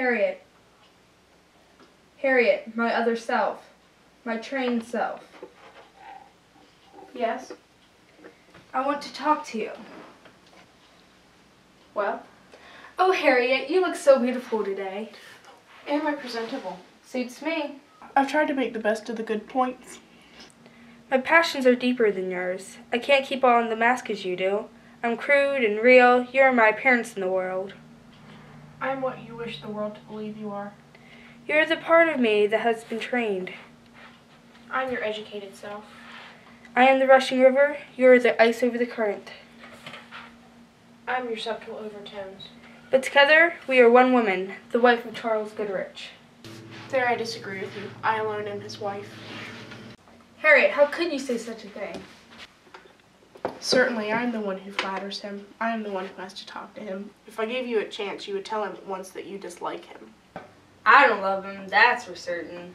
Harriet. Harriet, my other self. My trained self. Yes? I want to talk to you. Well? Oh, Harriet, you look so beautiful today. Am I presentable? Suits me. I've tried to make the best of the good points. My passions are deeper than yours. I can't keep on the mask as you do. I'm crude and real. You're my appearance in the world. I'm what you wish the world to believe you are. You're the part of me that has been trained. I'm your educated self. I am the rushing river. You're the ice over the current. I'm your subtle overtones. But together, we are one woman, the wife of Charles Goodrich. There I disagree with you. I alone am his wife. Harriet, how could you say such a thing? Certainly, I'm the one who flatters him. I am the one who has to talk to him. If I gave you a chance, you would tell him at once that you dislike him. I don't love him, that's for certain.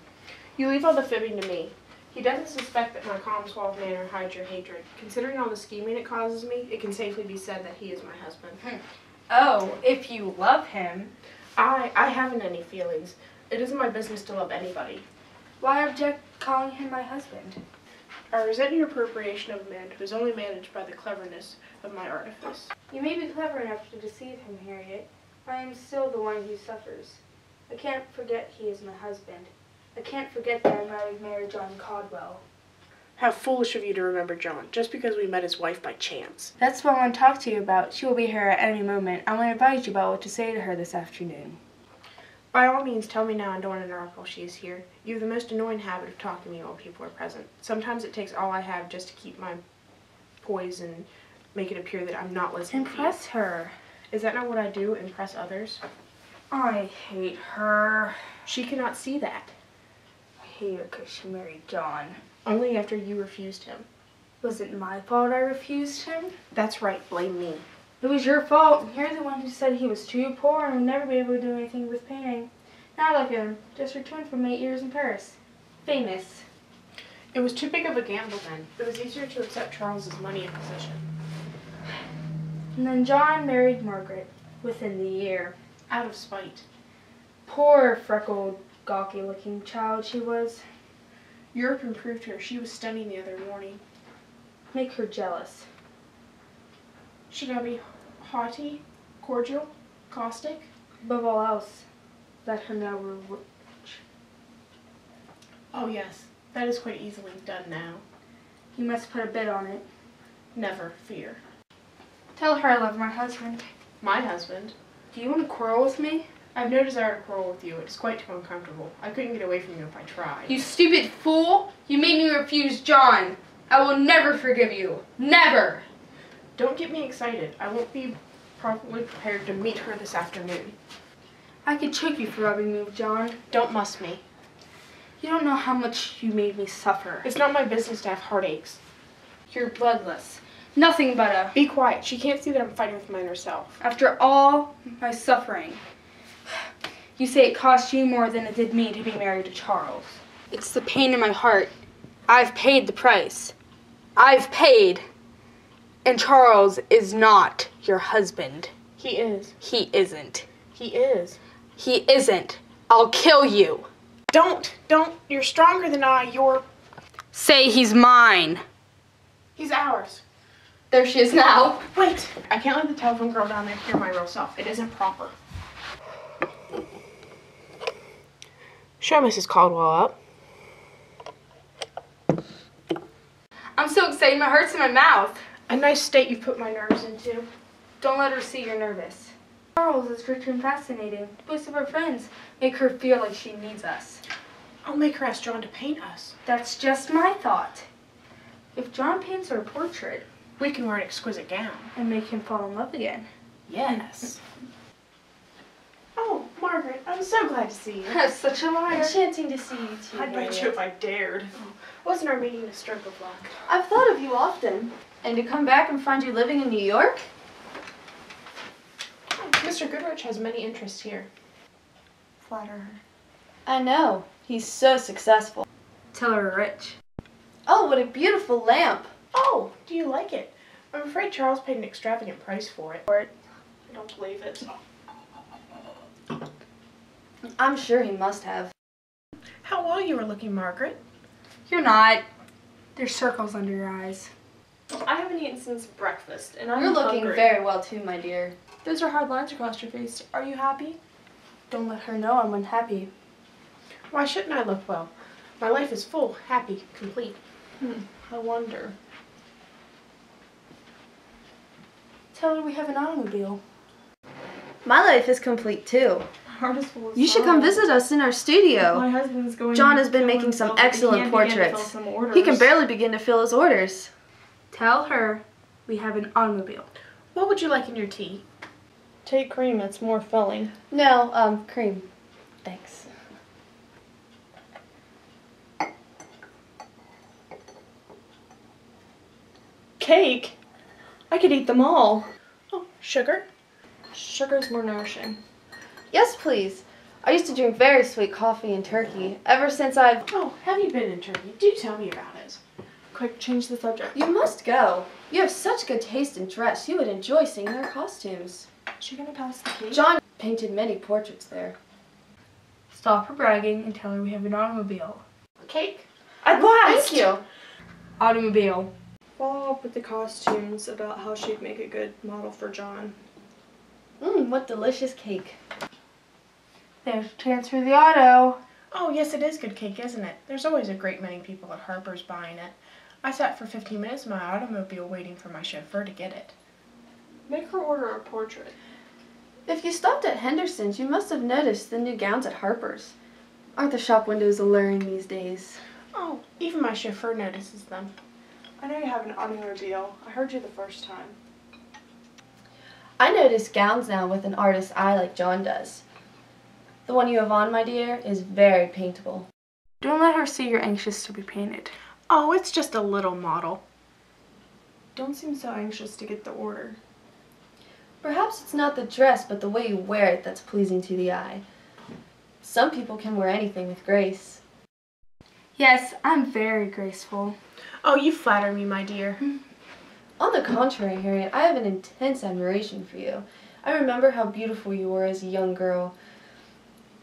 You leave all the fibbing to me. He doesn't suspect that my calm, suave manner hides your hatred. Considering all the scheming it causes me, it can safely be said that he is my husband. Hmm. Oh, if you love him. I, I haven't any feelings. It isn't my business to love anybody. Why object calling him my husband? I resent your appropriation of a man who is only managed by the cleverness of my artifice. You may be clever enough to deceive him, Harriet. but I am still the one who suffers. I can't forget he is my husband. I can't forget that I married Mary John Caldwell. How foolish of you to remember John, just because we met his wife by chance. That's what I want to talk to you about. She will be here at any moment. I want to advise you about what to say to her this afternoon. By all means, tell me now and don't interrupt while she is here. You have the most annoying habit of talking to me while people are present. Sometimes it takes all I have just to keep my poise and make it appear that I'm not listening Impress her. Is that not what I do, impress others? I hate her. She cannot see that. I hate her because she married John. Only after you refused him. Was it my fault I refused him? That's right, blame me. It was your fault. You're the one who said he was too poor and would never be able to do anything with painting. Now look at him, just returned from eight years in Paris. Famous. It was too big of a gamble then. It was easier to accept Charles's money and position. And then John married Margaret within the year. Out of spite. Poor, freckled, gawky looking child she was. Europe improved her. She was stunning the other morning. Make her jealous. She gotta be haughty, cordial, caustic. Above all else, let her know we're rich. Oh yes, that is quite easily done now. You must put a bid on it. Never fear. Tell her I love my husband. My husband. Do you want to quarrel with me? I have no desire to quarrel with you. It's quite too uncomfortable. I couldn't get away from you if I tried. You stupid fool! You made me refuse John! I will never forgive you. Never! Don't get me excited. I won't be properly prepared to meet her this afternoon. I could choke you for rubbing me John. Don't muss me. You don't know how much you made me suffer. It's not my business to have heartaches. You're bloodless. Nothing but a. Be quiet. She can't see that I'm fighting with mine herself. After all my suffering, you say it cost you more than it did me to be married to Charles. It's the pain in my heart. I've paid the price. I've paid. And Charles is not your husband. He is. He isn't. He is. He isn't. I'll kill you. Don't. Don't. You're stronger than I. You're. Say he's mine. He's ours. There she is now. Wait. I can't let the telephone girl down there hear my real self. It isn't proper. Show Mrs. Caldwell up. I'm so excited, my heart's in my mouth. A nice state you put my nerves into. Don't let her see you're nervous. Charles is rich and fascinating. Most of her friends make her feel like she needs us. I'll make her ask John to paint us. That's just my thought. If John paints her portrait We can wear an exquisite gown. and make him fall in love again. Yes. Oh, Margaret, I'm so glad to see you. That's such a liar. Enchanting to see you too. I'd bite you if I dared. Wasn't our meeting a stroke of luck? I've thought of you often. And to come back and find you living in New York? Mr. Goodrich has many interests here. Flatter her. I know. He's so successful. Tell her we're rich. Oh, what a beautiful lamp. Oh, do you like it? I'm afraid Charles paid an extravagant price for it. For it. I don't believe it. I'm sure he must have. How well you were looking, Margaret. You're not. There's circles under your eyes. I haven't eaten since breakfast, and I'm You're looking hungry. very well too, my dear. Those are hard lines across your face. Are you happy? Don't let her know I'm unhappy. Why shouldn't I look well? My life is full, happy, complete. Hmm, I wonder. Tell her we have an automobile. My life is complete too. Heart is full of You should come visit us in our studio. My husband's going. John has been making some himself, and he excellent can't begin to fill portraits. some orders. He can barely begin to fill his orders. Tell her we have an automobile. What would you like in your tea? take cream. It's more filling. No, um, cream. Thanks. Cake. I could eat them all. Oh, sugar? Sugar's more nourishing. Yes, please. I used to drink very sweet coffee in turkey. Ever since I've. Oh, have you been in Turkey? Do tell me about it. Quick, change the subject. You must go. You have such good taste in dress. You would enjoy seeing their costumes. Is she gonna pass the cake? John painted many portraits there. Stop her bragging and tell her we have an automobile. Cake? At last. Thank you. Automobile. Follow up with the costumes about how she'd make a good model for John. Mmm, what delicious cake. There's a chance for the auto. Oh, yes, it is good cake, isn't it? There's always a great many people at Harper's buying it. I sat for 15 minutes in my automobile waiting for my chauffeur to get it. Make her order a portrait. If you stopped at Henderson's, you must have noticed the new gowns at Harper's. Aren't the shop windows alluring these days? Oh, even my chauffeur notices them. I know you have an automobile. I heard you the first time. I notice gowns now with an artist's eye like John does. The one you have on, my dear, is very paintable. Don't let her see you're anxious to be painted. Oh, it's just a little model. Don't seem so anxious to get the order. Perhaps it's not the dress, but the way you wear it that's pleasing to the eye. Some people can wear anything with grace. Yes, I'm very graceful. Oh, you flatter me, my dear. On the contrary, Harriet, I have an intense admiration for you. I remember how beautiful you were as a young girl.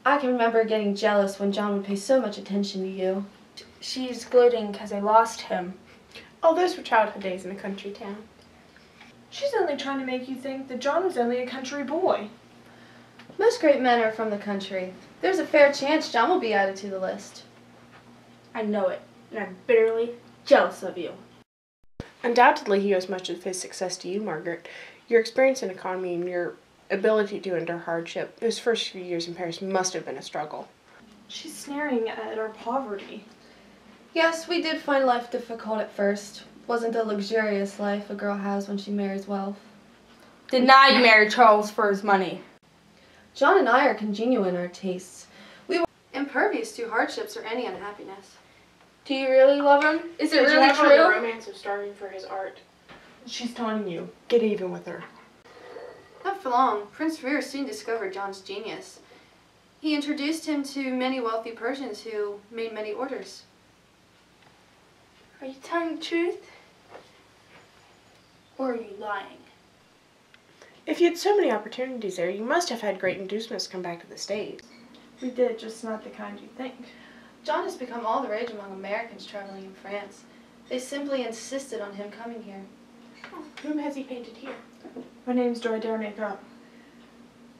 I can remember getting jealous when John would pay so much attention to you. She's gloating because I lost him. Oh, those were childhood days in a country town. She's only trying to make you think that John was only a country boy. Most great men are from the country. There's a fair chance John will be added to the list. I know it, and I'm bitterly jealous of you. Undoubtedly, he owes much of his success to you, Margaret. Your experience in economy and your ability to endure hardship. Those first few years in Paris must have been a struggle. She's sneering at our poverty. Yes, we did find life difficult at first. Wasn't a luxurious life a girl has when she marries wealth. Did not you marry Charles for his money? John and I are congenial in our tastes. We were impervious to hardships or any unhappiness. Do you really love him? Is it Did really ever read the true? romance of starving for his art? She's taunting you. Get even with her. Not for long, Prince Rear soon discovered John's genius. He introduced him to many wealthy Persians who made many orders. Are you telling the truth? Or are you lying? If you had so many opportunities there, you must have had great inducements to come back to the States. We did, just not the kind you think. John has become all the rage among Americans traveling in France. They simply insisted on him coming here. Oh, whom has he painted here? What names do I dare make up?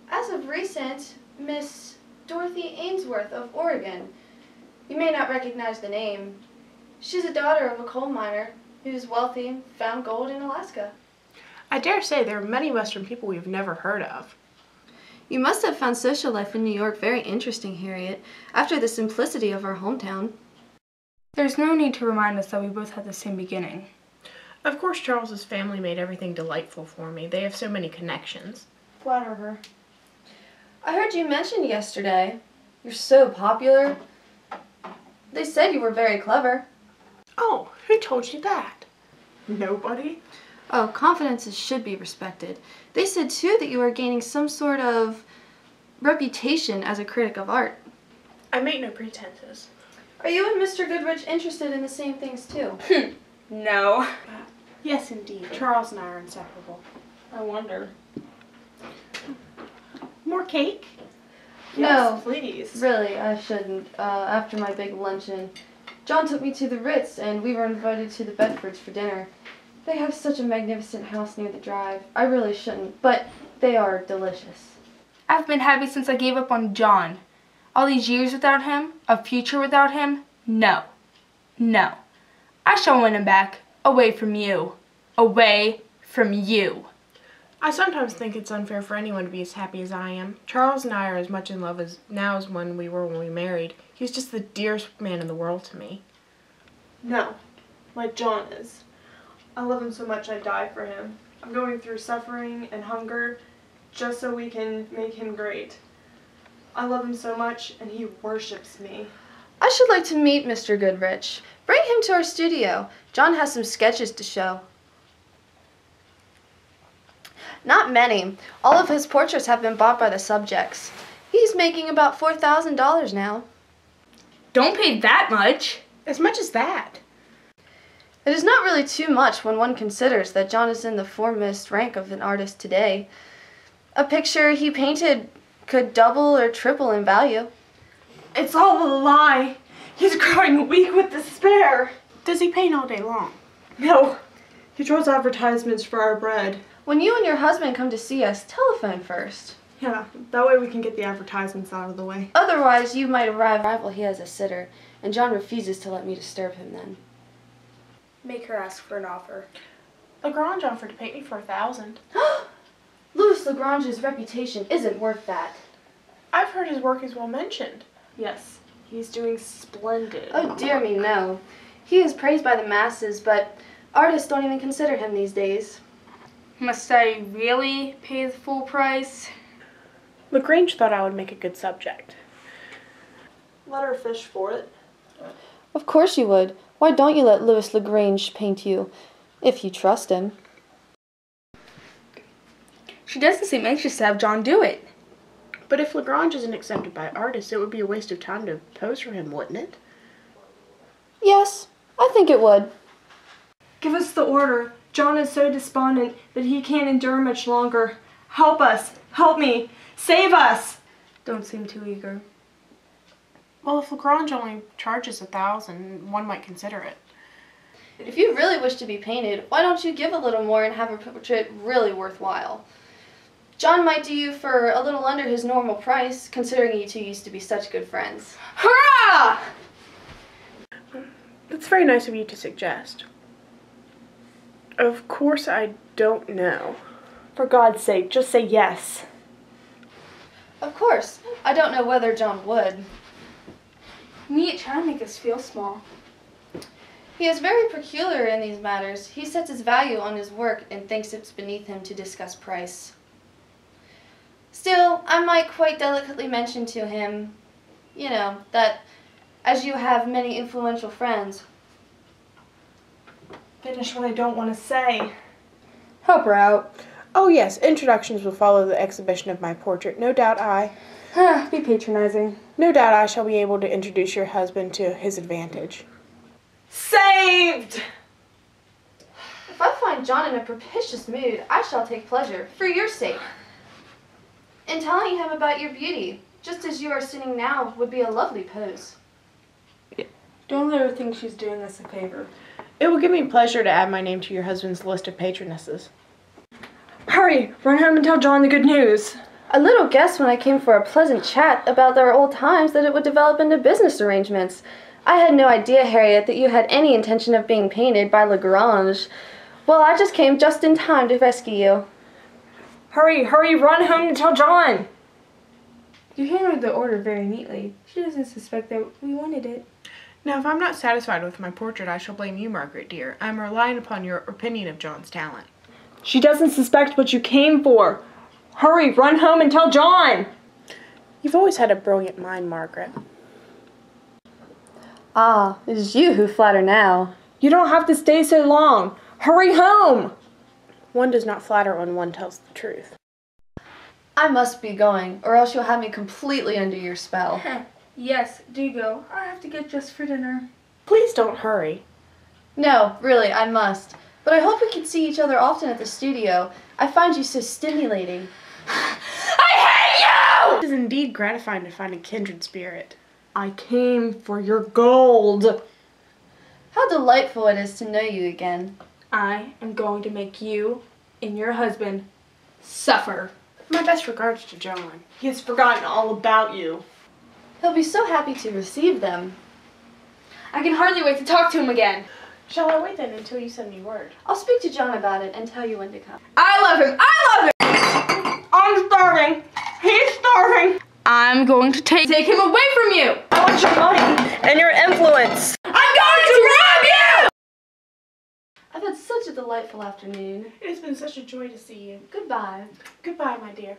As of recent, Miss Dorothy Ainsworth of Oregon. You may not recognize the name. She's a daughter of a coal miner who's wealthy and found gold in Alaska. I dare say there are many Western people we've never heard of. You must have found social life in New York very interesting, Harriet, after the simplicity of our hometown. There's no need to remind us that we both had the same beginning. Of course, Charles's family made everything delightful for me. They have so many connections. Flatter her. I heard you mention yesterday. You're so popular. They said you were very clever. Oh, who told you that? Nobody? Oh, confidences should be respected. They said too that you are gaining some sort of reputation as a critic of art. I make no pretenses. Are you and Mr. Goodrich interested in the same things too? No. Yes, indeed. Charles and I are inseparable. I wonder. More cake? No. please. Really, I shouldn't. Uh, after my big luncheon, John took me to the Ritz, and we were invited to the Bedfords for dinner. They have such a magnificent house near the drive. I really shouldn't, but they are delicious. I've been happy since I gave up on John. All these years without him, a future without him, no. No. I shall win him back. Away from you. Away from you. I sometimes think it's unfair for anyone to be as happy as I am. Charles and I are as much in love as now as when we were when we married. He's just the dearest man in the world to me. No, like John is. I love him so much I'd die for him. I'm going through suffering and hunger just so we can make him great. I love him so much and he worships me. I should like to meet Mr. Goodrich. Bring him to our studio. John has some sketches to show. Not many. All of his portraits have been bought by the subjects. He's making about $4,000 now. Don't pay that much. As much as that. It is not really too much when one considers that John is in the foremost rank of an artist today. A picture he painted could double or triple in value. It's all a lie. He's growing weak with despair. Does he paint all day long? No, he draws advertisements for our bread. When you and your husband come to see us, telephone first. Yeah, that way we can get the advertisements out of the way. Otherwise, you might arrive while he has a sitter, and John refuses to let me disturb him then. Make her ask for an offer. Lagrange offered to pay me for a thousand. Louis Lagrange's reputation isn't worth that. I've heard his work is well mentioned. Yes, he's doing splendid. Oh dear me, no. He is praised by the masses, but artists don't even consider him these days. Must I really pay the full price? Lagrange thought I would make a good subject. Let her fish for it. Of course you would. Why don't you let Louis Lagrange paint you, if you trust him? She doesn't seem anxious to have John do it. But if Lagrange isn't accepted by artists, it would be a waste of time to pose for him, wouldn't it? Yes, I think it would. Give us the order. John is so despondent that he can't endure much longer. Help us. Help me. Save us. Don't seem too eager. Well, if Lagrange only charges a thousand, one might consider it. If you really wish to be painted, why don't you give a little more and have a portrait really worthwhile? John might do you for a little under his normal price, considering you two used to be such good friends. Hurrah! That's very nice of you to suggest. Of course, I don't know. For God's sake, just say yes. Of course, I don't know whether John would. Me try to make us feel small. He is very peculiar in these matters. He sets his value on his work and thinks it's beneath him to discuss price. Still, I might quite delicately mention to him, you know, that as you have many influential friends, Finish what I don't want to say. Help her out. Oh, yes, introductions will follow the exhibition of my portrait. No doubt I. Be patronizing. No doubt I shall be able to introduce your husband to his advantage. Saved! if I find John in a propitious mood, I shall take pleasure, for your sake, in telling him about your beauty, just as you are sitting now would be a lovely pose. Don't let her think she's doing us a favor. It will give me pleasure to add my name to your husband's list of patronesses. Hurry, run home and tell John the good news. I little guessed when I came for a pleasant chat about our old times that it would develop into business arrangements. I had no idea, Harriet, that you had any intention of being painted by Lagrange. Well, I just came just in time to rescue you. Hurry, hurry, run home and tell John. You handled the order very neatly. She doesn't suspect that we wanted it. Now, if I'm not satisfied with my portrait, I shall blame you, Margaret dear. I'm relying upon your opinion of John's talent. She doesn't suspect what you came for. Hurry, run home and tell John. You've always had a brilliant mind, Margaret. Ah, it is you who flatter now. You don't have to stay so long. Hurry home. One does not flatter when one tells the truth. I must be going, or else you'll have me completely under your spell. Yes, do go. I have to get just for dinner. Please don't hurry. No, really, I must. But I hope we can see each other often at the studio. I find you so stimulating. I hate you! It is indeed gratifying to find a kindred spirit. I came for your gold. How delightful it is to know you again. I am going to make you and your husband suffer. My best regards to John. He has forgotten all about you. He'll be so happy to receive them. I can hardly wait to talk to him again. Shall I wait then until you send me word? I'll speak to John about it and tell you when to come. I love him. I love him. I'm starving. He's starving. I'm going to take take him away from you. I want your money and your influence. I'm going to rob you. I've had such a delightful afternoon. It has been such a joy to see you. Goodbye. Goodbye, my dear.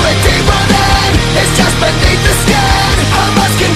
Going deeper than it's just beneath the skin. How much